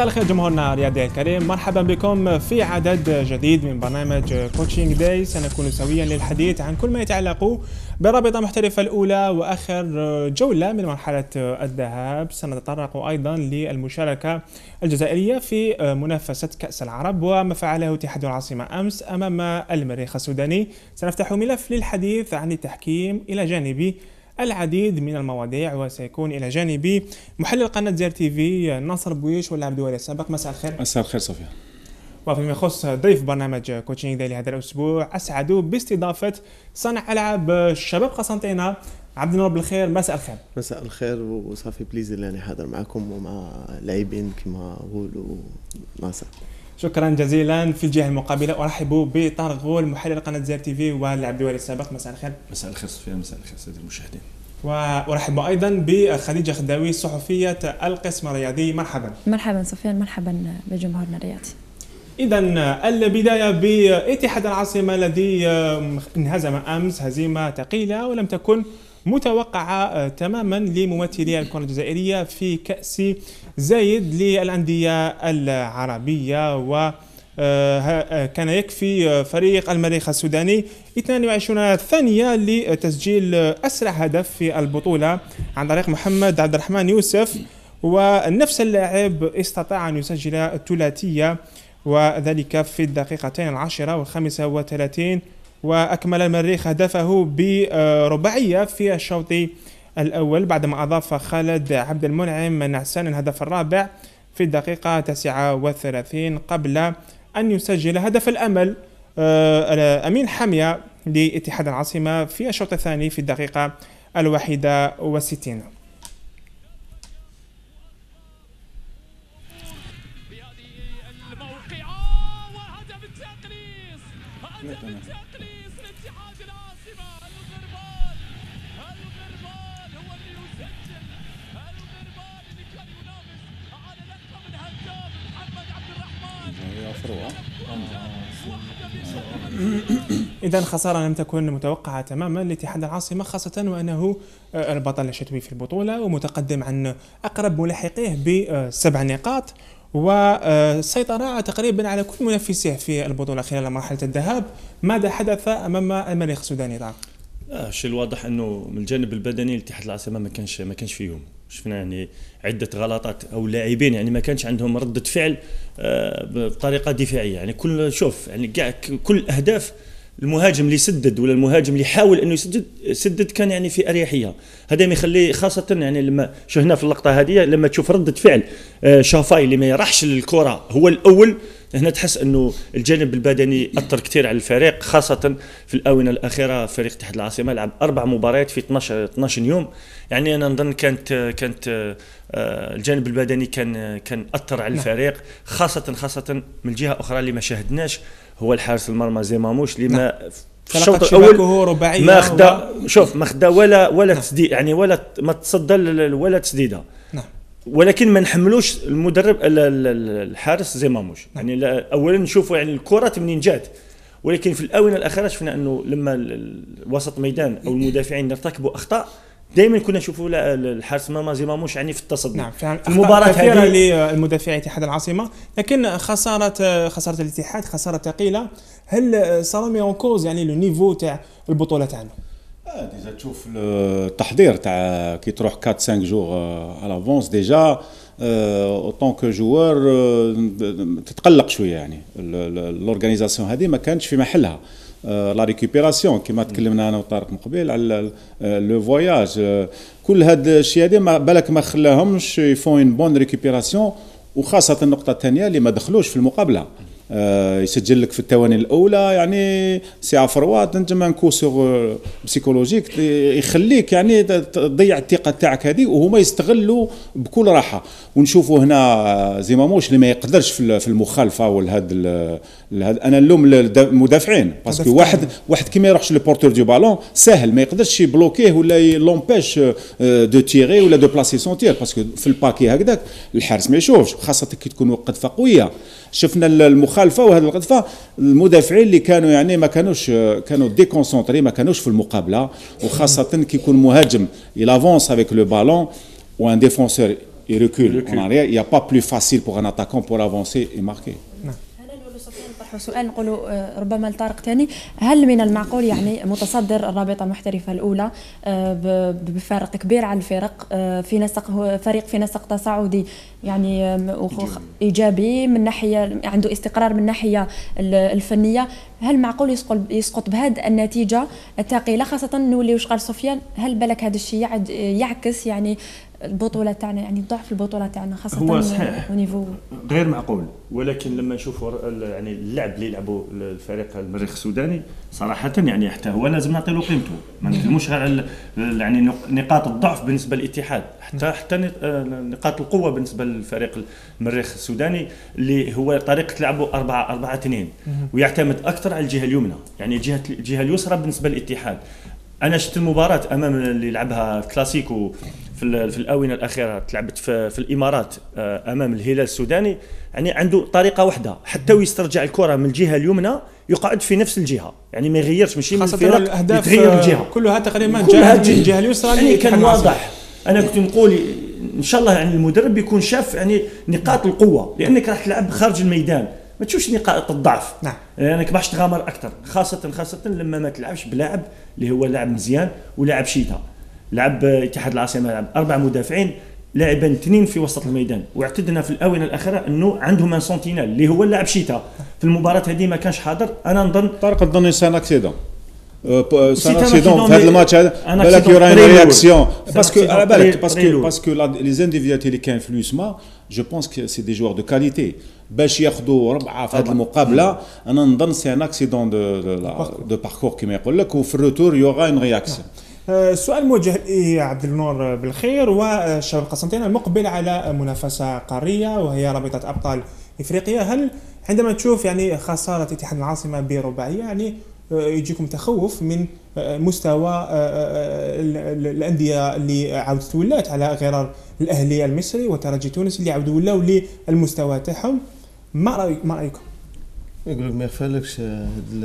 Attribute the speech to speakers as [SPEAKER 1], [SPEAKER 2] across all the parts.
[SPEAKER 1] مساء الخير جمهورنا الرياضي الكريم. مرحبا بكم في عدد جديد من برنامج Coaching Day سنكون سويا للحديث عن كل ما يتعلق بالرابطة المحترفة الأولى وآخر جولة من مرحلة الذهاب. سنتطرق أيضا للمشاركة الجزائرية في منافسة كأس العرب وما فعله اتحاد العاصمة أمس أمام المريخ السوداني. سنفتح ملف للحديث عن التحكيم إلى جانب العديد من المواضيع وسيكون إلى جانبي محلل قناة زير تي في ناصر بويش واللاعب الدولي السابق مساء الخير.
[SPEAKER 2] مساء الخير صفيان
[SPEAKER 1] وفيما يخص ضيف برنامج Coaching Day لهذا الأسبوع أسعد باستضافة صانع ألعاب شباب قسنطينة. عبد النور بالخير مساء الخير.
[SPEAKER 3] مساء الخير و ça fait plaisir اني حاضر معكم ومع لاعبين كيما غول وناصر
[SPEAKER 1] شكرا جزيلا في الجهة المقابلة. أرحب بطارق غول محلل قناة زير تي في واللاعب الدولي السابق مساء الخير.
[SPEAKER 2] مساء الخير سفيان مساء الخير سيدي المشاهدين.
[SPEAKER 1] وأرحب أيضا بخديجة خداوي صحفية القسم الرياضي. مرحبا.
[SPEAKER 4] مرحبا سفيان مرحبا بجمهورنا الرياضي.
[SPEAKER 1] اذا البداية باتحاد العاصمة الذي انهزم أمس هزيمة ثقيلة ولم تكن متوقعة تماما لممثلي الكرة الجزائرية في كأس زايد للأندية العربية و كان يكفي فريق المريخ السوداني 22 ثانية لتسجيل أسرع هدف في البطولة عن طريق محمد عبد الرحمن يوسف. ونفس اللاعب استطاع أن يسجل الثلاثية وذلك في الدقيقتين العاشرة والخامسة وثلاثين وأكمل المريخ هدفه برباعية في الشوط الأول بعدما أضاف خالد عبد المنعم نعسان الهدف الرابع في الدقيقة 39 قبل أن يسجل هدف الأمل أمين حمية لاتحاد العاصمة في الشوط الثاني في الدقيقة الواحدة والستين إذا خسارة لم تكن متوقعة تماما لاتحاد العاصمة خاصة وأنه البطل الشتوي في البطولة ومتقدم عن أقرب ملاحقيه بسبع نقاط. والسيطرة تقريبا على كل منافسيه في البطولة خلال مرحلة الذهاب. ماذا حدث أمام المريخ السوداني طبعا
[SPEAKER 5] آه الشيء الواضح إنه من الجانب البدني الاتحاد العاصمة ما كانش ما كانش فيهم شفنا يعني عدة غلطات أو لاعبين يعني ما كانش عندهم ردة فعل آه بطريقة دفاعية. يعني كل شوف يعني كاع كل الاهداف المهاجم اللي سدد ولا المهاجم اللي حاول إنه يسدد سدد كان يعني في أريحية. هذا ما يخلي خاصة يعني لما شفنا في اللقطة هذه لما تشوف رده فعل شافاي اللي ما يرحش الكره هو الأول هنا تحس إنه الجانب البدني أثر كثير على الفريق خاصة في الآونة الأخيرة فريق تحت العاصمة لعب أربع مباريات في 12 12 يوم. يعني أنا نظن كانت كانت الجانب البدني كان كان أثر على الفريق خاصة خاصة من جهة أخرى اللي ما شاهدناش. هو الحارس المرمى زي ماموش اللي ما
[SPEAKER 1] في الشوط الأول
[SPEAKER 5] ما خدا. شوف ما خدا ولا ولا نعم. تسديد يعني ولا ما تصدى ولا تسديدة
[SPEAKER 1] نعم
[SPEAKER 5] ولكن ما نحملوش المدرب الحارس زي ماموش نعم. يعني اولا نشوفوا يعني الكرة منين جات ولكن في الأونة الأخيرة شفنا إنه لما وسط ميدان أو المدافعين ارتكبوا أخطاء دائما كنا نشوفوا الحارس مرمى زي ماموش يعني في التصدي.
[SPEAKER 1] نعم في المباراة كثيرة للمدافعي اتحاد العاصمة. لكن خسارة خسارة الاتحاد خسارة ثقيلة. هل صار en cause يعني le niveau تاع البطولة تاعنا؟
[SPEAKER 2] déjà تشوف التحضير تاع كي تروح 4 5 jours على l'avance déjà en tant que joueur تتقلق شوية يعني. l'organisation هذه ما كانتش في محلها. la récupération كما تكلمنا أنا وطارق من قبل على le voyage كل هذا الشيء هذا ما بالك ما خلاهمش يفون une bonne récupération وخاصة النقطة الثانية اللي ما دخلوش في المقابلة. آه يسجل لك في الثواني الأولى يعني c'est à froid تنجم un coup sur psychologique يخليك يعني تضيع الثقة تاعك هذه وهما يستغلوا بكل راحة. ونشوفوا هنا زي ماموش اللي ما يقدرش في المخالفة والهاد أنا نلوم المدافعين parce que واحد واحد كي ما يروحش لل porteur de ballon ساهل ما يقدرش يبلوكي ولا l'empêche de tirer ولا de placer son tir parce que في ال paquet هكذاك الحارس ما يشوفش خاصة كي تكون قذفه قوية شفنا المخالفة وهذه القذفة المدافعين اللي كانوا يعني ما كانوش كانوا déconcentrés ما كانوش في المقابلة وخاصة كي يكون مهاجم يلافونس avec le ballon و un défenseur il recule,
[SPEAKER 5] Il recule.
[SPEAKER 2] en arrière. Il n'y a pas plus facile pour un attaquant pour avancer et marquer.
[SPEAKER 4] نطرحوا سؤال نقولوا آه، ربما لطارق ثاني هل من المعقول يعني متصدر الرابطة المحترفة الأولى آه، بفارق كبير على الفرق آه، في نسق فريق في نسق تصاعدي يعني إيجابي. من ناحية عنده استقرار من ناحية ال- الفنية. هل معقول يسقط يسقط بهذه النتيجة؟ الثقيله خاصة نولي واش قال سفيان هل بالك هذا الشيء يعكس يعني البطولة تاعنا يعني ضعف البطولة تاعنا خاصة
[SPEAKER 5] هو صحيح.
[SPEAKER 4] au نيفو
[SPEAKER 5] غير معقول ولكن لما نشوفوا ال- يعني اللعب اللي يلعبوا الفريق المريخ السوداني صراحة يعني حتى هو لازم نعطي له قيمته. ما نتكلموش غير على ال- يعني نق- نقاط الضعف بالنسبة للاتحاد. حتى حتى نق- نقاط القوة بالنسبة للفريق المريخ السوداني اللي هو طريقة لعبه 4 4 2 ويعتمد أكثر على الجهة اليمنى. يعني الجهه الجهة اليسرى بالنسبة للاتحاد. أنا شفت المباراة أمام اللي لعبها كلاسيكو. في في الآونة الأخيرة تلعبت في, في الإمارات آه، أمام الهلال السوداني. يعني عنده طريقة واحدة حتى ويسترجع الكرة من الجهة اليمنى يقعد في نفس الجهة. يعني ما يغيرش ماشي من الفرق
[SPEAKER 1] الأهداف
[SPEAKER 5] يتغير
[SPEAKER 1] آه،
[SPEAKER 5] الجهه
[SPEAKER 1] كلها تقريبا
[SPEAKER 5] جهة.
[SPEAKER 1] الجهة اليسرى
[SPEAKER 5] يعني كان. واضح. أنا كنت نقول إن شاء الله يعني المدرب يكون شاف يعني نقاط القوة لأنك راح تلعب خارج الميدان. ما تشوفش نقاط الضعف.
[SPEAKER 1] نعم.
[SPEAKER 5] لأنك باش تغامر أكثر خاصه خاصة لما ما تلعبش بلاعب اللي هو لاعب مزيان ولاعب شيتا. لعب اتحاد العاصمة لعب أربع مدافعين لاعبين اثنين في وسط الميدان. واعتدنا في الآونة الأخيرة أنه عندهم un sentinelle اللي هو اللاعب شيتا. في المباراة هذه ما كانش حاضر. أنا نظن
[SPEAKER 2] طارق تظن c'est un accident. c'est
[SPEAKER 5] un
[SPEAKER 2] un
[SPEAKER 5] accident
[SPEAKER 2] في هذا الماتش هذا. بالك يورا.
[SPEAKER 5] réaction.
[SPEAKER 2] parce
[SPEAKER 5] que
[SPEAKER 2] على بالك باسكو.
[SPEAKER 5] parce
[SPEAKER 2] que les individualités اللي كاين في لوسما je pense que c'est des joueurs de qualité باش ياخذوا ربعة في هذه المقابلة أنا نظن c'est un accident de de parcours كيما يقول لك وفي ال retour y aura une réaction
[SPEAKER 1] آه، السؤال موجه لي عبد النور بالخير والشباب القسنطينة المقبل على منافسة قارية وهي رابطة أبطال إفريقيا هل عندما تشوف يعني خسارة اتحاد العاصمة برباعية يعني آه، يجيكم تخوف من آه، مستوى آه، آه، ال- ال- الأندية اللي عاودت ولات على غرار الأهلي المصري وترجي تونس اللي عاودوا ولاو للمستوى تاعهم ما رأيكم؟
[SPEAKER 3] يقول لك ما يخفالكش هاد ال-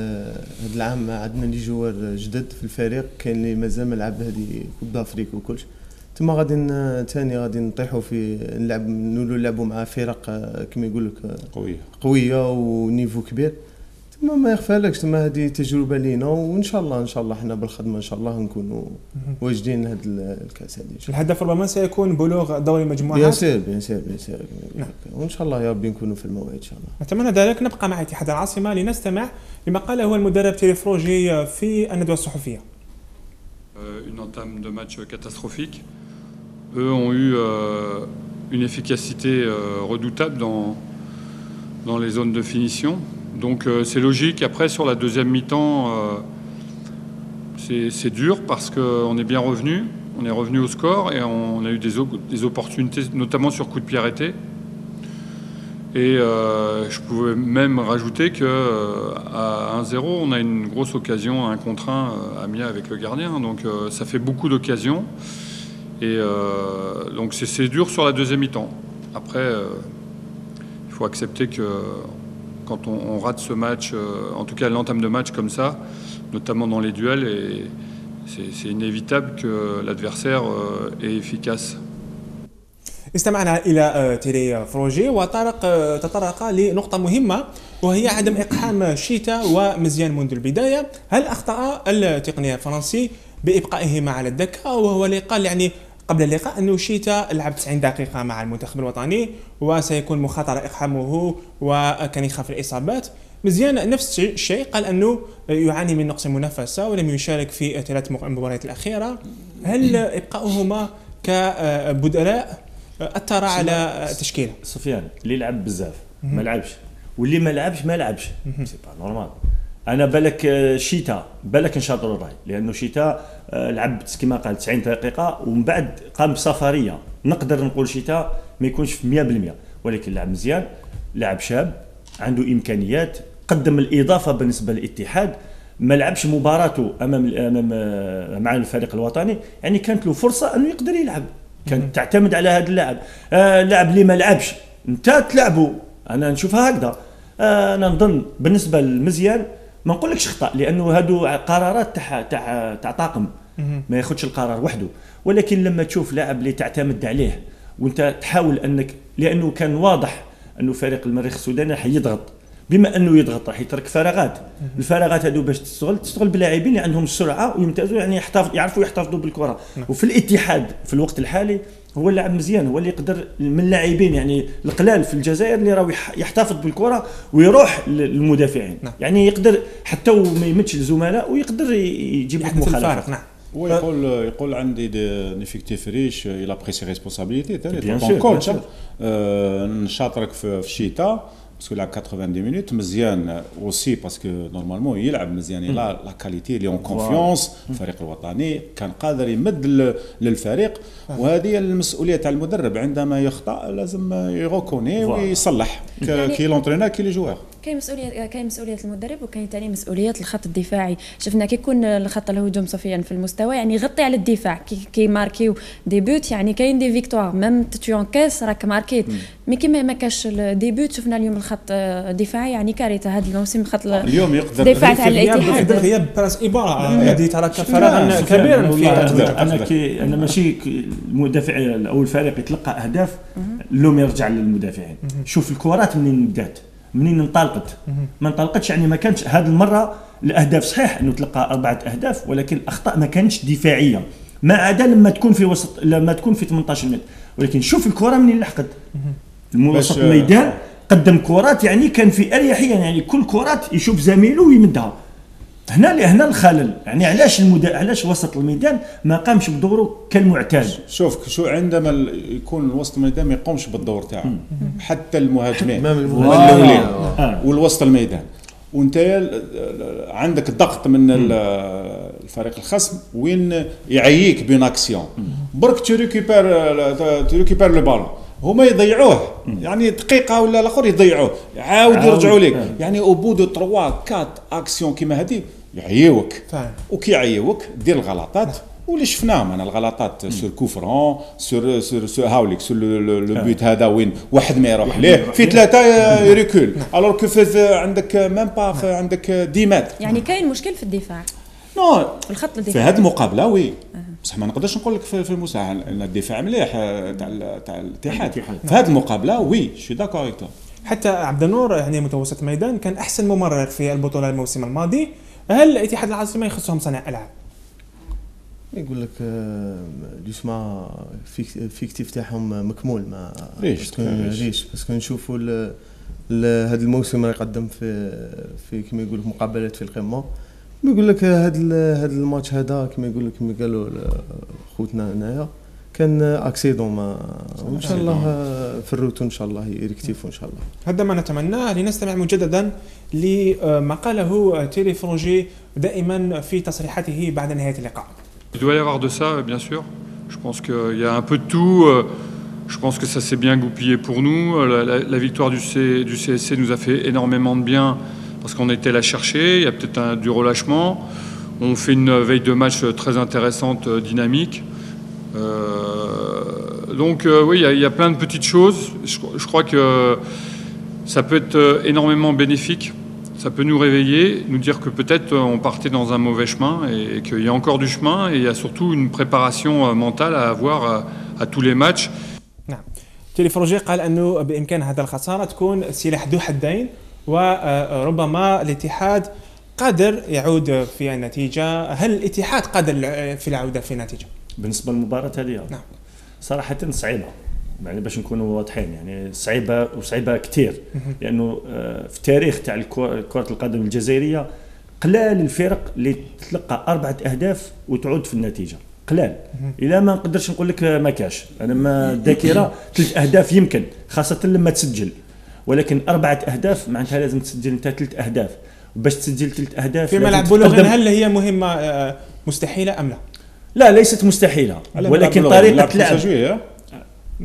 [SPEAKER 3] هاد العام عندنا لي جوار جدد في الفريق. كاين اللي مازال ما لعب هذه كوب دافريك وكلش. تما غادي تاني غادي نطيحوا في نلعب نولوا نلعبوا مع فرق كما يقول لك قوية
[SPEAKER 2] قويه
[SPEAKER 3] ونيفو كبير. تما ما يخفالكش تما هذه تجربة لينا وإن شاء الله إن شاء الله إحنا بالخدمة إن شاء الله نكونوا واجدين هذا الكاس هذه.
[SPEAKER 1] الهدف ربما سيكون بلوغ دوري
[SPEAKER 3] بيان
[SPEAKER 1] المجموعات
[SPEAKER 3] sûr bien sûr bien sûr
[SPEAKER 1] نعم.
[SPEAKER 3] وإن شاء الله يا ربي نكونوا في الموعد إن شاء الله
[SPEAKER 1] نتمنى ذلك نبقى مع اتحاد العاصمة لنستمع لما قاله المدرب تيري فروجي في الندوة الصحفية
[SPEAKER 6] Euh, une entame de match catastrophique. Eux ont eu euh, une efficacité euh, redoutable dans, dans les zones de finition. Donc euh, c'est logique. Après, sur la deuxième mi-temps, euh, c'est- dur parce qu'on est bien revenu. On est revenu au score et on a eu des, op- des opportunités, notamment sur coup de pied arrêté. Et euh, je pouvais même rajouter que euh, à 1-0, on a une grosse occasion, un contre 1 euh, à Mia avec le gardien. Donc ça fait beaucoup d'occasions. Et donc c'est- dur sur la deuxième mi-temps. Après, il faut accepter que quand on, on rate ce match, euh, en tout cas l'entame de match comme ça, notamment dans les duels, et c'est c'est inévitable que l'adversaire euh, est efficace.
[SPEAKER 1] استمعنا إلى آه، تيري فروجي وطارق آه، تطرق لنقطة مهمة وهي عدم إقحام شيتا ومزيان منذ البداية، هل أخطأ التقني الفرنسي بابقائهما على الدكة وهو اللي قال يعني قبل اللقاء أنه شيتا لعب 90 دقيقة مع المنتخب الوطني وسيكون مخاطرة إقحامه وكان يخاف الإصابات، مزيان نفس الشيء قال أنه يعاني من نقص المنافسة ولم يشارك في ثلاث مباريات الأخيرة، هل إبقاؤهما كبدلاء أثر على التشكيله
[SPEAKER 5] سفيان اللي لعب بزاف ما لعبش واللي ما لعبش ما لعبش. سي با نورمال أنا بالك آه، شيتا بالك نشاطروا الرأي لأنه شيتا آه، لعب كما قال 90 دقيقة ومن بعد قام بسفرية. نقدر نقول شيتا ما يكونش في 100% ولكن لعب مزيان لاعب شاب عنده إمكانيات قدم الإضافة بالنسبة للاتحاد ما لعبش مباراته أمام أمام آه، مع الفريق الوطني يعني كانت له فرصة أنه يقدر يلعب. كانت تعتمد على هذا اللاعب. آه اللاعب اللي ما لعبش انت تلعبه. أنا نشوفها هكذا. آه أنا نظن بالنسبة لمزيان ما نقولكش خطأ لأنه هادو قرارات تاع تاع تاع طاقم. ما ياخذش القرار وحده. ولكن لما تشوف لاعب اللي تعتمد عليه وأنت تحاول انك لأنه كان واضح أنه فريق المريخ السوداني حيضغط بما أنه يضغط راح يترك فراغات. الفراغات هذو باش تشتغل تشتغل باللاعبين اللي عندهم السرعة ويمتازوا يعني يحتفظ يعرفوا يحتفظوا بالكرة.
[SPEAKER 1] نعم.
[SPEAKER 5] وفي الاتحاد في الوقت الحالي هو اللاعب مزيان هو اللي يقدر من اللاعبين يعني القلال في الجزائر اللي راهو يح- يحتفظ بالكرة ويروح للمدافعين.
[SPEAKER 1] نعم.
[SPEAKER 5] يعني يقدر حتى وما يمتش الزملاء ويقدر يجيب لك
[SPEAKER 1] الفارق نعم.
[SPEAKER 2] هو يقول يقول عندي d'un effectif riche il a pris
[SPEAKER 5] ses
[SPEAKER 2] responsabilités
[SPEAKER 5] sûr, coach.
[SPEAKER 2] نشاطرك في في شيتا parce que يلعب 80 minutes مزيان aussi parce que normalement يلعب مزيان لا la qualité اللي en confiance الفريق الوطني كان قادر يمد للفريق وهذه هي المسؤوليه تاع المدرب عندما يخطا لازم يغوكوني. ويصلح كي l'entraîneur كي les joueurs
[SPEAKER 4] كاين مسؤوليه كاين مسؤولية المدرب وكاين ثاني مسؤوليه الخط الدفاعي. شفنا كي يكون الخط الهجوم سفيان في المستوى يعني يغطي على الدفاع. كي كي ماركيو des buts يعني كاين des victoires. même t'encaisses راك ماركيت. mais كي ما كاش des buts شفنا اليوم الخط الدفاعي يعني كارثة. هذا الموسم خط ال-
[SPEAKER 2] اليوم يقدر
[SPEAKER 4] دفاع تاع
[SPEAKER 1] في
[SPEAKER 4] الاتحاد.
[SPEAKER 1] غياب إبارة هذه ترك فراغا كبيرا في.
[SPEAKER 5] أنا كي أنا ماشي المدافع أو الفريق يتلقى أهداف اللوم يرجع للمدافعين. شوف الكرات منين بدات منين انطلقت؟ ما انطلقتش يعني ما كانش هذه المرة الأهداف صحيح أنه تلقى أربعة أهداف ولكن الأخطاء ما كانتش دفاعية. ما عدا لما تكون في وسط لما تكون في 18 متر. ولكن شوف الكرة منين لحقت. وسط الميدان قدم كرات يعني كان في أريحية يعني كل كرات يشوف زميله ويمدها. هنا هنا الخلل. يعني علاش المدا... علاش وسط الميدان ما قامش بدوره كالمعتاد؟
[SPEAKER 2] شوف شو عندما ال- يكون وسط الميدان ما يقومش بالدور تاعو. حتى المهاجمين. الاولين
[SPEAKER 5] آه.
[SPEAKER 2] والوسط الميدان. وانت عندك ضغط من ال- الفريق الخصم وين يعييك بين actions. برك tu récupères tu récupères le ballon هما يضيعوه. يعني دقيقة ولا الآخر يضيعوه. عاود. يرجعوا لك. يعني au bout de 3 4 actions كيما هذه يعيوك. وكي يعيوك دير الغلطات. واللي شفناهم أنا الغلطات sur coup franc sur sur sur هاوليك sur le- but هذا وين؟ واحد ما يروح ليه؟ في ثلاثة ي reculent. alors que عندك même pas في عندك 10 متر.
[SPEAKER 4] يعني كاين مشكل في الدفاع.
[SPEAKER 2] non
[SPEAKER 4] الخط
[SPEAKER 2] في
[SPEAKER 4] الدفاعي
[SPEAKER 2] هذه المقابلة oui. بصح ما نقدرش نقول لك في في المساحه الدفاع مليح آه، تاع تاع الاتحاد. في هذه المقابلة oui chuis d'accord
[SPEAKER 1] حتى عبد النور يعني متوسط ميدان كان أحسن ممرر في البطولة الموسم الماضي. هل اتحاد العاصمه يخصهم صانع ألعاب؟
[SPEAKER 3] يقول لك آه، effec- effectif تاعهم مكمول ما riche،
[SPEAKER 2] riche.
[SPEAKER 3] parce que نشوفوا ال- ال- هذا الموسم راه يقدم في في كما يقول لك مقابلات في القمة. يقول لك هذا ال- هذا الماتش هذا كما يقول لك كما قالوا خوتنا هنايا كان accident mais وان شاء الله آه، في ال retour إن شاء الله يريكتيفيو إن شاء الله
[SPEAKER 1] هذا ما نتمناه لنستمع مجددا لما قاله تيري فروجي دائما في تصريحاته بعد نهاية اللقاء.
[SPEAKER 6] Il doit y avoir de ça, bien sûr. Je pense qu'il y a un peu de tout. Euh, Je pense que ça s'est bien goupillé pour nous. Euh, La, la- la victoire du, C- du CSC nous a fait énormément de bien parce qu'on était la chercher. Il y a peut-être un- du relâchement. On fait une veille de match très intéressante, euh, dynamique. Euh, donc euh, oui, il y a- il y, a plein de petites choses. Je, je crois que ça peut être euh, énormément bénéfique. Ça peut nous réveiller, nous dire que peut-être euh, on partait dans un mauvais chemin et, qu'il y a encore du chemin et il y a surtout une préparation euh, mentale à avoir à, à tous les matchs.
[SPEAKER 1] نعم. تيري فروجي قال انه بامكان هذا الخساره تكون سلاح ذو حدين وربما الاتحاد قادر يعود في النتيجة، هل الاتحاد قادر في العودة في النتيجة؟
[SPEAKER 5] بالنسبة للمباراه هذه
[SPEAKER 1] نعم.
[SPEAKER 5] صراحة صعيبة. يعني باش نكونوا واضحين يعني صعيبة وصعيبة كثير لأنه آه، في التاريخ تاع كرة القدم الجزائرية قلال الفرق اللي تلقى أربعة أهداف وتعود في النتيجة. قلال. إلى ما نقدرش نقول لك ما كاش. أنا ما الذاكره ثلاث أهداف يمكن خاصة لما تسجل. ولكن أربعة أهداف معناتها لازم تسجل أنت ثلاث أهداف. وباش تسجل ثلاث أهداف
[SPEAKER 1] في ملعب بولوغان هل هي مهمة آه، مستحيلة أم لا؟
[SPEAKER 5] لا ليست مستحيلة. ولكن طريقة لعب
[SPEAKER 2] لعب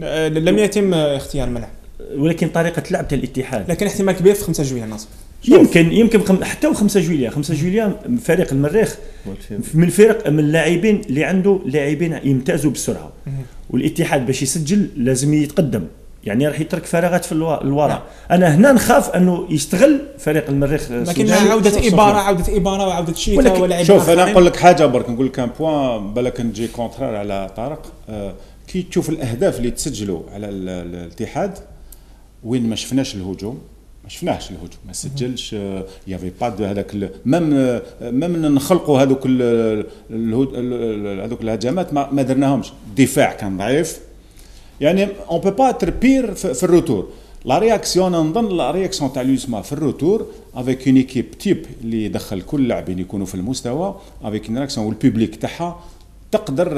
[SPEAKER 1] آه، لم يتم آه، اختيار الملعب،
[SPEAKER 5] ولكن طريقة لعب تاع الاتحاد.
[SPEAKER 1] لكن احتمال كبير في 5 جويلية ناصر.
[SPEAKER 5] يمكن يمكن. حتى و 5 جويليا 5 جويليا فريق المريخ من الفرق من اللاعبين اللي عنده لاعبين يمتازوا بالسرعه والاتحاد باش يسجل لازم يتقدم. يعني راح يترك فراغات في الوا- الوراء أنا هنا نخاف أنه يستغل فريق المريخ
[SPEAKER 1] لكن. عودة
[SPEAKER 2] إبارة.
[SPEAKER 1] عودة إبارة وعودة شيتا
[SPEAKER 5] ولكن
[SPEAKER 1] ولاعبين
[SPEAKER 2] شوف
[SPEAKER 1] أنا.
[SPEAKER 2] نقول لك حاجة برك نقول لك un point بالك نجي contraire على طارق آه، كي تشوف الأهداف اللي تسجلوا على ال- ال- الاتحاد وين ما شفناش الهجوم ما شفناهش الهجوم ما سجلش y avait pas de هذاك même آه، ميم نخلقوا هذوك هذوك الهجمات ما, ما درناهمش الدفاع كان ضعيف يعني on peut pas être pire في ال retour la réaction نظن la réaction تاع لوسما في ال retour avec une équipe type اللي يدخل كل اللاعبين يكونوا في المستوى avec une réaction وال public تاعها تقدر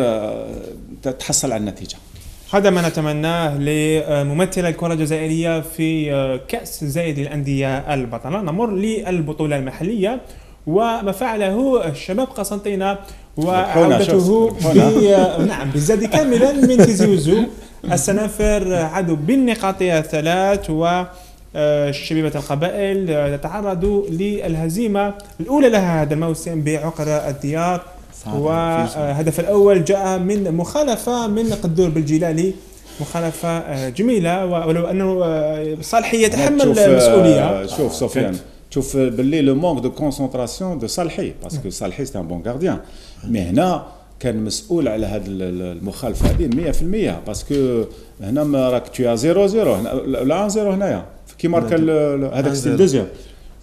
[SPEAKER 2] تحصل على النتيجه
[SPEAKER 1] هذا ما نتمناه لممثل الكرة الجزائرية في آه، كأس زايد الأندية البطلة. نمر للبطولة المحلية وما فعله الشباب قسنطينة وعودته آه، نعم بالزاد كاملا من تيزي وزو. السنافر عادوا بالنقاط الثلاث و آه، شبيبة القبائل آه، تتعرض للهزيمة الأولى لها هذا الموسم بعقر الديار. والهدف الأول جاء من مخالفة من قدور بالجلالي مخالفة آه، جميلة. ولو أنه آه، صالحي يتحمل المسؤولية
[SPEAKER 2] آه، شوف سفيان تشوف باللي le manque de concentration de صالحي parce que صالحي c'est un bon gardien mais هنا كان مسؤول على هذه المخالفة هذه 100% parce que هنا ما راك تو 0 0 هنا لا 1 0 هنايا كي ماركا هذاك سي
[SPEAKER 3] 1-0.
[SPEAKER 2] الدوزيام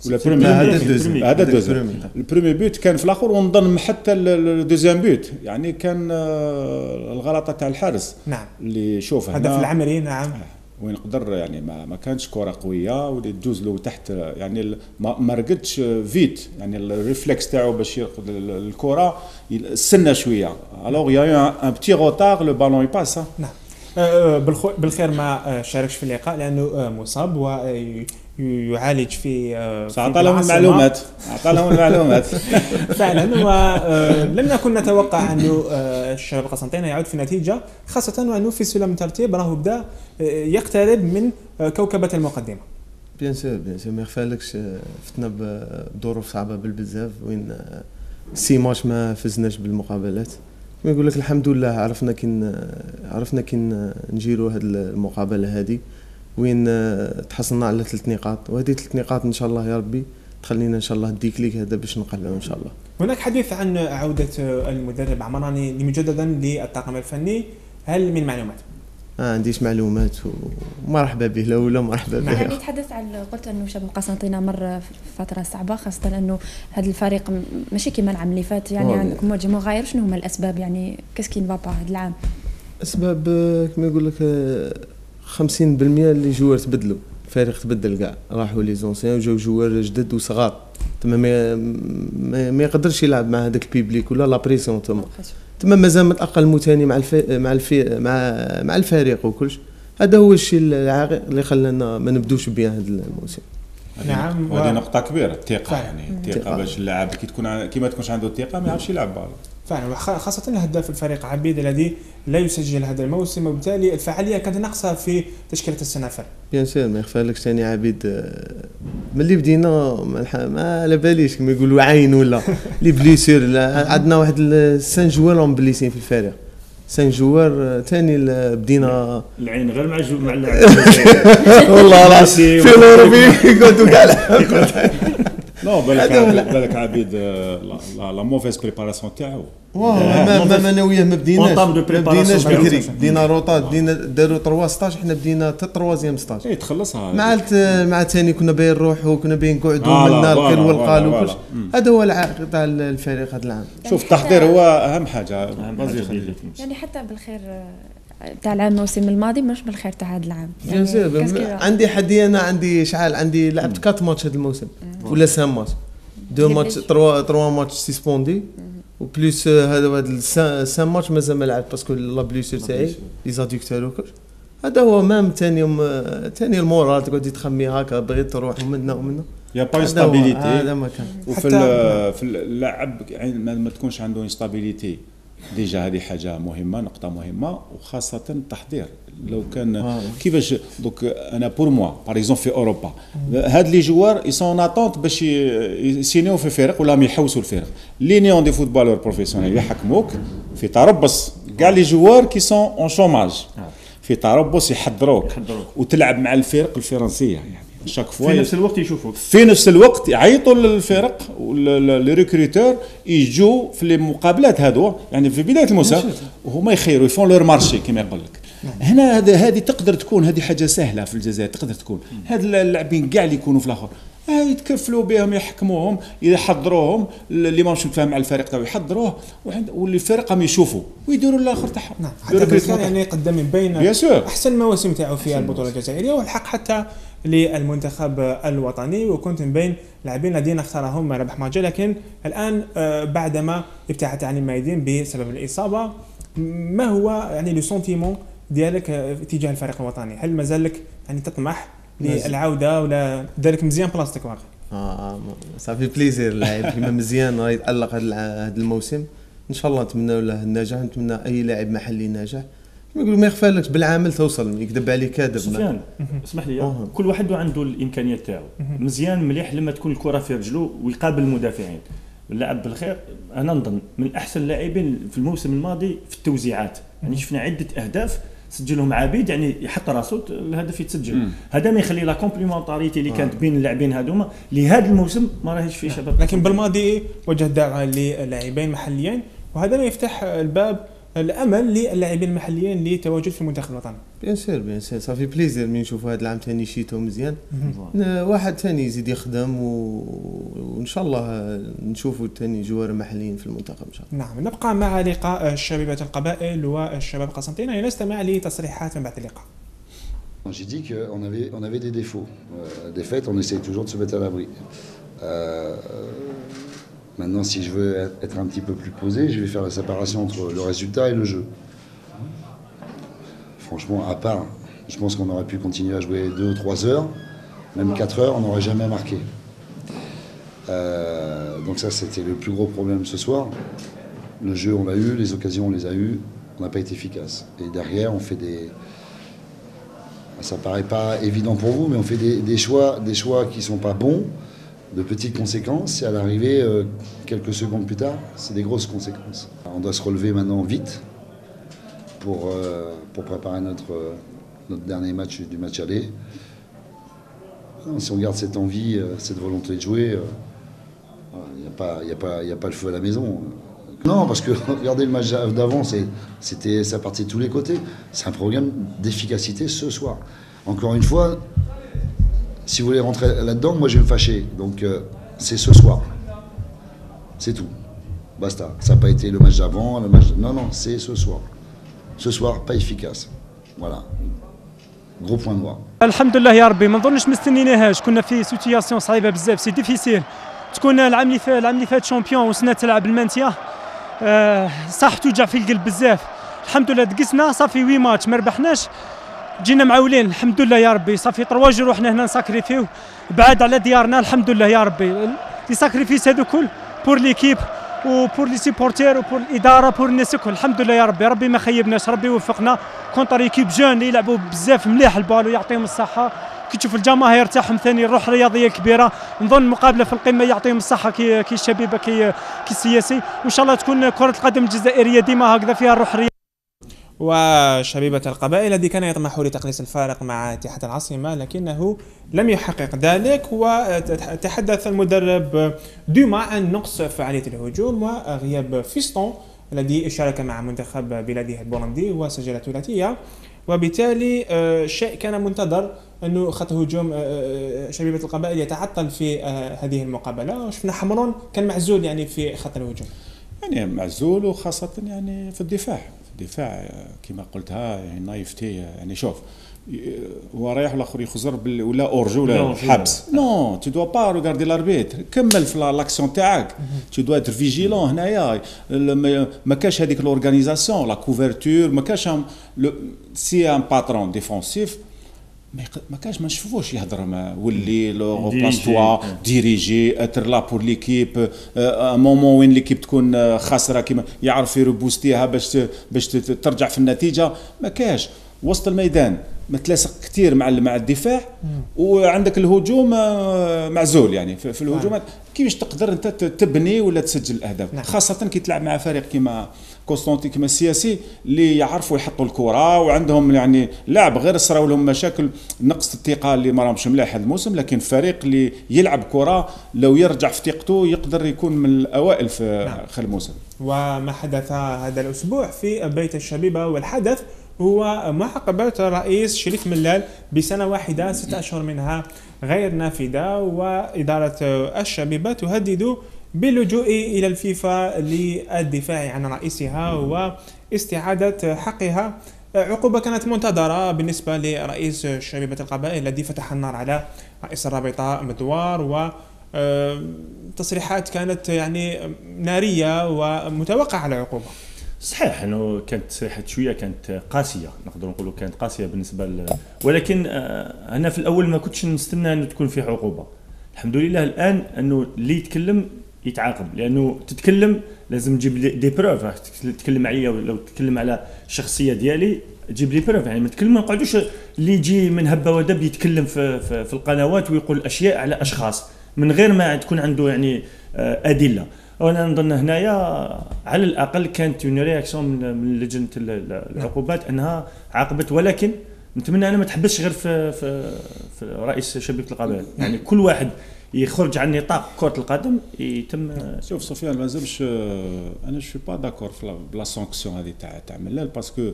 [SPEAKER 2] ولا
[SPEAKER 3] هذا
[SPEAKER 2] but.
[SPEAKER 3] ال
[SPEAKER 2] deuxième.
[SPEAKER 3] هذا
[SPEAKER 2] الدوزيام.
[SPEAKER 3] ال
[SPEAKER 2] premier but كان في الآخر ونظن حتى ال deuxième but يعني كان آه، الغلطة تاع الحارس
[SPEAKER 1] نعم
[SPEAKER 2] اللي شوف
[SPEAKER 1] هدف
[SPEAKER 2] هنا
[SPEAKER 1] العمري نعم
[SPEAKER 2] وين قدر يعني ما, ما كانش كرة قوية واللي تجوز له تحت يعني ما, ما رقدش vite يعني ال réflexe تاعو باش يرقد ال- ال- الكرة استنى شوية. alors y a un petit retard le ballon ي passe
[SPEAKER 1] نعم. آه، بالخو- بالخير ما آه، شاركش في اللقاء لأنه آه، مصاب ويعالج في آه، في
[SPEAKER 2] عطى لهم. المعلومات. عطى لهم المعلومات.
[SPEAKER 1] فعلا ولم نكن نتوقع انه آه، الشباب قسنطينه يعود في نتيجة خاصة وأنه في سلم الترتيب راه بدا آه، يقترب من آه، كوكبة المقدمة.
[SPEAKER 3] bien sûr bien sûr ما يخفالكش آه، فتنا بظروف صعبة بالبزاف. وين آه، six matchs ما فزناش بالمقابلات. كما يقول لك الحمد لله عرفنا كي عرفنا كي ن- نجيرو هاد المقابلة هذه وين آه، تحصلنا على ثلاث نقاط. وهذه ثلاث نقاط إن شاء الله يا ربي تخلينا إن شاء الله ال déclic هذا باش نقلعو إن شاء الله.
[SPEAKER 1] هناك حديث عن عودة آه، المدرب عمراني مجددا للطاقم الفني. هل من معلومات؟
[SPEAKER 3] ما عنديش معلومات ومرحبا به لا ولا مرحبا به.
[SPEAKER 4] يعني تحدث عن قلت أنه شباب قسنطينه مر في فتره صعبه خاصة أنه هذا الفريق ماشي كيما العام اللي فات يعني. عندكم مواجهه مغاير شنو هما الأسباب؟ يعني كاسكين فابا هذا العام.
[SPEAKER 3] أسباب آه، كما يقول لك آه، 50% اللي جوار تبدلوا الفريق تبدل كاع. راحوا لي زونسيان وجاو جوار جدد وصغار. تما ما, ما, ما يقدرش يلعب مع هذاك ال public ولا la pression تما. تما مازال متاقلموا ثاني مع الفي مع الفي مع مع الفريق وكلش. هذا هو الشيء العائق اللي خلانا ما نبدوش bien هذا الموسم.
[SPEAKER 1] نعم،
[SPEAKER 2] وهذه كبيرة الثقة
[SPEAKER 1] فعلا.
[SPEAKER 2] يعني الثقه
[SPEAKER 3] الثقة.
[SPEAKER 2] باش اللاعب كي تكون كي ما تكونش عنده الثقة ما يعرفش يلعب بالون
[SPEAKER 1] فعلا. خاصة هداف الفريق عبيد الذي لا يسجل هذا الموسم وبالتالي الفعالية كانت ناقصة في تشكيلة السنافر.
[SPEAKER 3] bien sûr ما يخفالكش ثاني عبيد آه، ملي بدينا ما, الح- ما على باليش كما يقولوا عين ولا. les blessures عندنا واحد cinq joueurs مبليسين في الفريق. cinq joueurs ثاني بدينا.
[SPEAKER 5] العين غير مع مع اللاعب.
[SPEAKER 3] والله العظيم. في الأوروبي كنتو كاع
[SPEAKER 2] non بالك بالك عبيد la- la la mauvaise préparation تاعو
[SPEAKER 3] ما ما ما بديناش ما بديناش. بكري بدينا روطات بدينا داروا 3 stages حنا بدينا حتى 3 stages
[SPEAKER 2] اي تخلصها
[SPEAKER 3] مع. مع الثاني كنا باين نروحوا كنا باين نقعدوا منا الخير والقال وكلش. هذا هو العائق تاع الفريق هذا العام.
[SPEAKER 2] شوف التحضير هو
[SPEAKER 5] أهم حاجة.
[SPEAKER 4] يعني حتى بالخير تاع العام الموسم الماضي مش بالخير تاع هذا العام.
[SPEAKER 3] bien sûr
[SPEAKER 4] parce que-
[SPEAKER 3] عندي حدي أنا عندي شحال عندي لعبت 4 ماتش هذا الموسم. ولا 5 ماتش دو؟ ماتش 3 3 matchs suspendu و plus هذا هذا 5 ماتش مازال ما لعبت parce que la blessure تاعي les adducteurs وكلش هذا هو même ثاني يوم ثاني ال moral تقعدي تخمي هكا بغيت تروح ومنا ومنا
[SPEAKER 2] y
[SPEAKER 3] a pas
[SPEAKER 2] stabilité
[SPEAKER 3] هذا ما كان.
[SPEAKER 2] وفي في اللاعب يعني ما ما تكونش عنده une stabilité déjà هذه حاجة مهمة نقطة مهمة وخاصة التحضير. لو كان
[SPEAKER 3] آه.
[SPEAKER 2] كيفاش دوك أنا pour moi par exemple في أوروبا. هاد les joueurs ils sont en attente باش يسينيو في فريق ولا يحوسوا الفريق. l'union des footballeurs professionnels يحكموك. في تربص كاع les joueurs qui sont en chômage في تربص يحضروك.
[SPEAKER 5] يحضروك.
[SPEAKER 2] وتلعب مع الفرق الفرنسية يعني. chaque
[SPEAKER 5] في
[SPEAKER 2] fois
[SPEAKER 5] نفس الوقت يشوفوك.
[SPEAKER 2] في نفس الوقت يعيطوا للفرق les recruteurs يجوا في المقابلات هذو يعني في بداية الموسم وهما يخيروا ils font leur marché كما يقول لك. هنا هذا هذه تقدر تكون هذه حاجة سهلة في الجزائر تقدر تكون. هاد اللاعبين كاع اللي يكونوا في الآخر آه، يتكفلوا بهم يحكموهم يحضروهم. اللي ماهوش متفاهم مع الفريق تاعو يحضروه. واللي الفرق راهم يشوفوا ويديروا الآخر تاعهم.
[SPEAKER 1] نعم. حتى. يعني قدم بين. أحسن المواسم تاعو في البطولة الجزائرية والحق حتى للمنتخب الوطني وكنت من بين اللاعبين الذين اختارهم ربح ماجا لكن الآن آه، بعدما ابتعد عن الميادين بسبب الإصابة ما هو يعني لو سونتيمون ديالك آه، تجاه الفريق الوطني؟ هل مازال لك يعني تطمح. للعودة ولا دارك مزيان بلاصتك واقع
[SPEAKER 3] آه صافي بليزير اللاعب كيما مزيان راه يتالق هذا الموسم. إن شاء الله نتمنى له النجاح نتمنى أي لاعب محلي ناجح. يقولوا ما يخفالكش بالعامل توصل يكذب عليك كاذب.
[SPEAKER 5] سفيان اسمح لي. كل واحد عنده الإمكانيات تاعو. مزيان مليح لما تكون الكرة في رجله ويقابل المدافعين. اللاعب بالخير أنا نظن من أحسن اللاعبين في الموسم الماضي في التوزيعات. يعني شفنا عدة أهداف سجلهم عبيد يعني يحط راسه الهدف يتسجل. هذا ما يخلي la complémentarité اللي كانت بين اللاعبين هذوما لهذا الموسم ما راهيش فيه شباب.
[SPEAKER 1] لكن بالماضي وجه دعوه للاعبين محليين وهذا ما يفتح الباب الأمل للاعبين المحليين للتواجد في المنتخب الوطني.
[SPEAKER 3] bien sûr bien sûr. ça fait plaisir من نشوف هذا العام ثاني شيتو مزيان. ن- واحد ثاني يزيد يخدم و... وإن شاء الله نشوفوا ثاني joueurs محليين في المنتخب إن شاء الله.
[SPEAKER 1] نعم نبقى مع لقاء شبيبة القبائل والشباب قسنطينة نستمع لتصريحات من بعد اللقاء.
[SPEAKER 7] J'ai dit qu'on avait, on avait des défauts. Euh, des faits, on essaye toujours de se mettre à l'abri. Euh, maintenant, si je veux être un petit peu plus posé, je vais faire la séparation entre le résultat et le jeu. Franchement, à part, je pense qu'on aurait pu continuer à jouer 2 ou 3 heures, même 4 heures, on n'aurait jamais marqué. Euh, donc ça, c'était le plus gros problème ce soir. Le jeu, on l'a eu, les occasions, on les a eues, on n'a pas été efficace. Et derrière, on fait des, ça paraît pas évident pour vous, mais on fait des, choix, des choix qui sont pas bons, de petites conséquences, et à l'arrivée, euh, quelques secondes plus tard, c'est des grosses conséquences. On doit se relever maintenant vite pour, euh, pour préparer notre, euh, notre dernier match du match aller. Si on garde cette envie, cette volonté de jouer, il n'y a, pas- y a, pas- y a pas le feu à la maison. Non, parce que regardez le match d'avant, c'était, ça partait de tous les côtés. C'est un programme d'efficacité ce soir. Encore une fois, si vous voulez rentrer là-dedans, moi je vais me fâcher. Donc euh, c'est ce soir. C'est tout. Basta. Ça n'a pas été le match d'avant, le match. Non, non, c'est ce soir. Ce soir, pas efficace. Voilà. Gros point noir.
[SPEAKER 8] الحمد لله يا ربي ما نظنش ما استنيناهاش كنا في situation صعيبه بزاف c'est difficile تكون العام اللي فات العام اللي فات champion وسنه تلعب ال maintien آه صح توجع في القلب بزاف الحمد لله دقسنا ça fait huit matchs ما ربحناش جينا معولين الحمد لله يا ربي. ça fait trois jours وحنا هنا نساكريفيو. بعاد على ديارنا الحمد لله يا ربي. les sacrifices هذو كل pour l'équipe و pour les supporters و pour الإدارة pour الناس الكل. الحمد لله يا ربي. ربي ما خيبناش ربي وفقنا contre équipe jeune يلعبوا بزاف مليح البالو يعطيهم الصحة. كي تشوف الجماهير تاعهم ثاني الروح الرياضية كبيرة. نظن مقابلة في القمة يعطيهم الصحة كي كي الشبيبة كي كي السياسي. وإن شاء الله تكون كرة القدم الجزائرية ديما هكذا فيها الروح الرياضية.
[SPEAKER 1] وشبيبة القبائل الذي كان يطمح لتقليص الفارق مع اتحاد العاصمة لكنه لم يحقق ذلك وتحدث المدرب دوما عن نقص فعالية الهجوم وغياب فيستون الذي شارك مع منتخب بلاده البولندي وسجل ثلاثية. وبالتالي آه، شيء كان منتظر انه خط هجوم آه، آه، شبيبة القبائل يتعطل في هذه المقابلة. وشفنا حمرون كان معزول يعني في خط الهجوم.
[SPEAKER 2] يعني معزول وخاصة يعني في الدفاع. الدفاع كما قلتها يعني naïveté يعني شوف هو رايح والاخر يخزر بال- ولا hors-jeu
[SPEAKER 5] لا
[SPEAKER 2] ولا حبس. non tu dois pas regarder l'arbitre. كمل في l'- l'action تاعك. تو دوا إتر فيجيلون هنايا. ما- كاش هذيك لورغانيزاسيون لا كوفرتور ما كاش سي ان باترون ديفونسيف. ما يق- ما كاش ما نشوفوش يهضر ما ولي لو بلاس
[SPEAKER 5] ديريجي.
[SPEAKER 2] توا ديريجي اتر لا بور ليكيب ان مومون وين ليكيب تكون خاسره كيما يعرف يروبوستيها باش باش ترجع في النتيجه ما كاش وسط الميدان متلاصق كثير مع مع الدفاع وعندك الهجوم معزول يعني في, في الهجوم كيفاش تقدر انت تبني ولا تسجل الاهداف. خاصه كي تلعب مع فريق كيما كونستانتي كيما السياسي اللي يعرفوا يحطوا الكرة وعندهم يعني لاعب غير صراو لهم مشاكل نقص الثقة اللي ما راهمش ملاح هذا الموسم لكن فريق اللي يلعب كرة لو يرجع في ثقته يقدر يكون من الأوائل في
[SPEAKER 1] نعم.
[SPEAKER 2] خلال الموسم
[SPEAKER 1] وما حدث هذا الأسبوع في بيت الشبيبة والحدث هو معاقبة الرئيس شريف ملال بسنة واحدة ستة أشهر منها غير نافذة وإدارة الشبيبة تهدد باللجوء إلى الفيفا للدفاع عن رئيسها واستعادة حقها. عقوبة كانت منتظرة بالنسبة لرئيس شبيبة القبائل الذي فتح النار على رئيس الرابطة مدوار و آه، تصريحات كانت يعني نارية ومتوقعة على عقوبة
[SPEAKER 5] صحيح أنه كانت تصريحات شوية كانت قاسية نقدر نقولوا كانت قاسية بالنسبة ل... ولكن آه، أنا في الأول ما كنتش نستنى انه تكون في عقوبة. الحمد لله الآن أنه اللي يتكلم يتعاقب لأنه تتكلم لازم تجيب لي دي بروف تتكلم عليا لو تتكلم على الشخصية ديالي تجيب لي بروف يعني ما تكلم ما نقعدوش اللي يجي من هبه ودب يتكلم في, في, في القنوات ويقول أشياء على أشخاص من غير ما تكون عنده يعني آه، أدلة. وأنا نظن هنايا على الأقل كانت une réaction من لجنة ال- العقوبات أنها عاقبت. ولكن نتمنى أنا ما تحبسش غير في في, في رئيس شبيبه القبائل يعني كل واحد يخرج عن نطاق كرة القدم يتم
[SPEAKER 2] شوف سفيان ما لازمش آه، أنا je suis pas d'accord في la- sanction هذه تاع تاع ملال parce que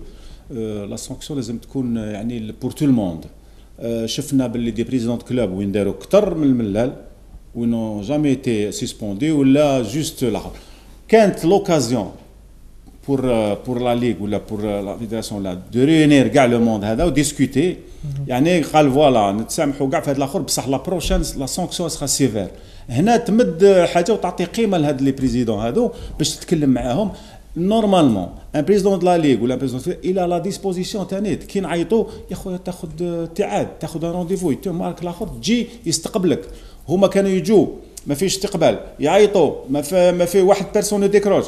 [SPEAKER 2] la sanction لازم تكون آه، يعني pour tout le monde شفنا باللي des présidents clubs وين داروا أكثر من الملال وين jamais été suspendus ولا juste لاحظ كانت l'occasion pour pour la Ligue ولا pour la Fédération là de réunir كاع le monde هذا و discuter يعني قال voilà نتسامحوا كاع في هذا الآخر. بصح la prochaine la sanction sera sévère هنا تمد حاجة وتعطي قيمة لهاد les présidents هادو باش تتكلم معاهم. normalement un président de la Ligue ولا président il est à la disposition تاني. كي نعيطوا يا خويا تاخذ اتعاد تاخذ rendez-vous il te marque الآخر تجي يستقبلك. هما كانوا يجوا ما فيش استقبال. يعيطوا. ما في ما في واحد personne décroche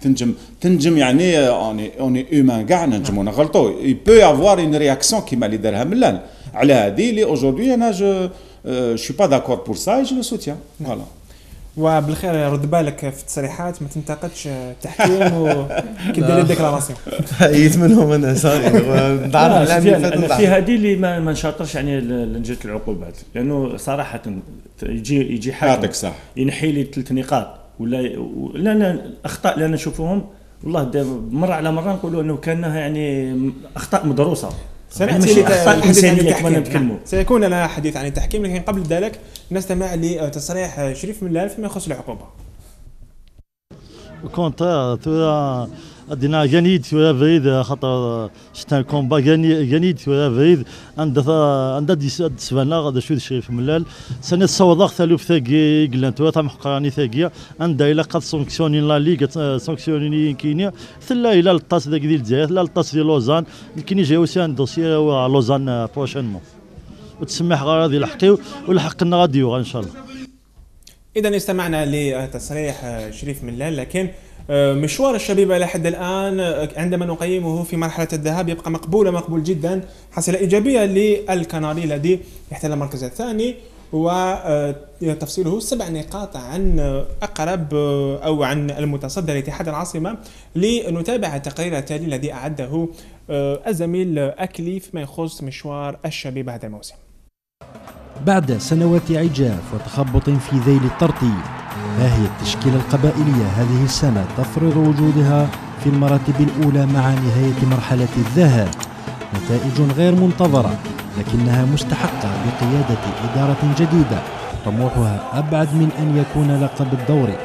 [SPEAKER 2] تنجم تنجم يعني اوني اوني هيومان كاع ننجموا نغلطوا peut avoir une réaction كيما اللي دارها ملال على هذه اللي aujourd'hui أنا je je suis pas d'accord pour ça je le soutiens voilà
[SPEAKER 1] وبالخير رد بالك في التصريحات ما تنتقدش التحكيم وكي دير déclaration
[SPEAKER 3] عييت منهم أنا
[SPEAKER 5] لا،
[SPEAKER 3] نضعف.
[SPEAKER 5] في هذه اللي ما, ما نشاطرش يعني ل- لجنه العقوبات. لأنه صراحة يجي يجي حاكم
[SPEAKER 2] يعطيك صح
[SPEAKER 5] ينحي لي ثلاث نقاط ولا أنا الأخطاء اللي أنا نشوفهم والله مرة على مرة نقولوا أنه كأنها يعني
[SPEAKER 1] أخطاء
[SPEAKER 5] مدروسة.
[SPEAKER 1] الحديث عن التحكيم. سيكون لنا حديث عن التحكيم لكن قبل ذلك نستمع لتصريح شريف ملال فيما يخص العقوبة.
[SPEAKER 9] كونتر ادينا جنيد ثورة فريد خاطر شفت الكومبا جني- جنيد ثورة فريد عند عند دسبانا غادا شو الشريف ملال. سنة صوضاق ثالوف ثاقي ثورة تاع محقراني ثاقية عندها إلا قد سونكسيوني لا ليغ سونكسيوني كينيا. ثلا إلى الطاس ذاك ديال الجزائر لا الطاس ديال لوزان. كيني جاي وسي ان دوسيي لوزان بروشينمون وتسمح غادي يلحقيو والحق لنا غادي إن شاء الله.
[SPEAKER 1] إذا استمعنا لتصريح شريف ملال لكن آه، مشوار الشبيبة إلى حد الآن آه، عندما نقيمه في مرحلة الذهاب يبقى مقبول ومقبول جدا حصيلة إيجابية للكناري الذي يحتل المركز الثاني وتفصيله سبع نقاط عن أقرب آه، أو عن المتصدر الاتحاد العاصمة لنتابع التقرير التالي الذي أعده آه، الزميل أكلي فيما يخص مشوار الشبيبة هذا الموسم.
[SPEAKER 10] بعد سنوات عجاف وتخبط في ذيل الترتيب ها هي التشكيلة القبائلية هذه السنة تفرض وجودها في المراتب الأولى مع نهاية مرحلة الذهاب؟ نتائج غير منتظرة لكنها مستحقة بقيادة إدارة جديدة. طموحها أبعد من أن يكون لقب الدوري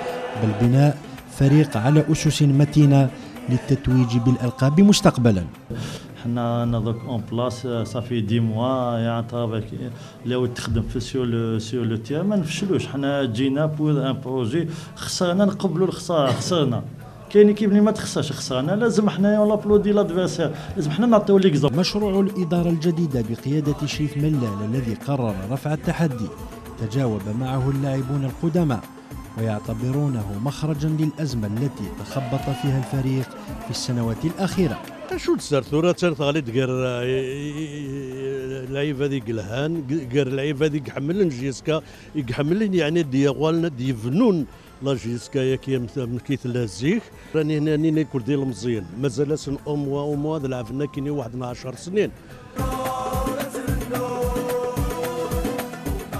[SPEAKER 10] بل بناء فريق على أسس متينة للتتويج بالألقاب مستقبلا.
[SPEAKER 9] حنا أنا donc en place ça fait des mois يا travail لو تخدم في sur le sur le terrain ما نفشلوش. حنا جينا pour un projet خسرنا نقبلوا الخسارة خسرنا. كاين كيف اللي ما تخسرش خسرنا. لازم حنايا l'applaudir l'adversaire. لازم حنا نعطيو l'exemple
[SPEAKER 10] مشروع الإدارة الجديدة بقيادة شريف ملال الذي قرر رفع التحدي. تجاوب معه اللاعبون القدماء ويعتبرونه مخرجا للأزمة التي تخبط فيها الفريق في السنوات الأخيرة.
[SPEAKER 11] شو تسار ثورة تغلي تقر اللعيبه هذيك الهان قر اللعيبه هذيك يحملن جيسكا يحملن يعني ديغوالنا دي فنون لا جيسكا يا كي كيت راني هنا ني كل ديال مزيان مازال سن أم وام هذا لعبنا كيني واحد 10 سنين.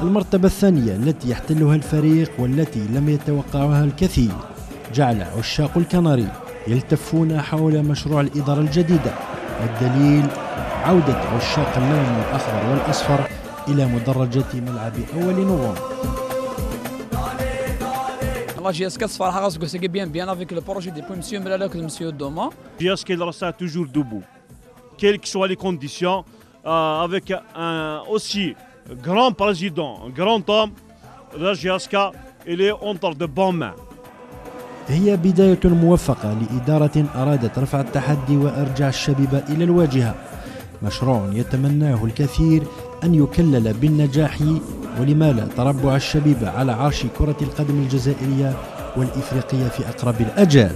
[SPEAKER 10] المرتبة الثانية التي يحتلها الفريق والتي لم يتوقعها الكثير جعل عشاق الكناري. يلتفون حول مشروع الإدارة الجديدة والدليل عودة عشاق اللون الأخضر والأصفر إلى مدرجة ملعب أول نوفمبر
[SPEAKER 12] La GSK se fera c'est bien bien avec le projet de M. Mlalak et M. Doma.
[SPEAKER 13] GSK restera toujours debout, quelles que soient les conditions, euh, avec un aussi grand président, un grand homme, la GSK, il est entre de bonnes mains.
[SPEAKER 10] هي بداية موفقة لإدارة أرادت رفع التحدي وإرجاع الشبيبة إلى الواجهة. مشروع يتمناه الكثير أن يكلل بالنجاح ولما لا تربع الشبيبة على عرش كرة القدم الجزائرية والإفريقية في أقرب الأجال.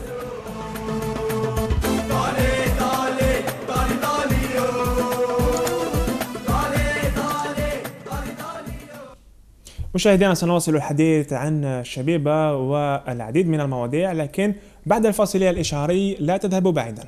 [SPEAKER 1] مشاهدينا سنواصل الحديث عن الشبيبة والعديد من المواضيع لكن بعد الفاصل الإشعاري لا تذهبوا بعيدا.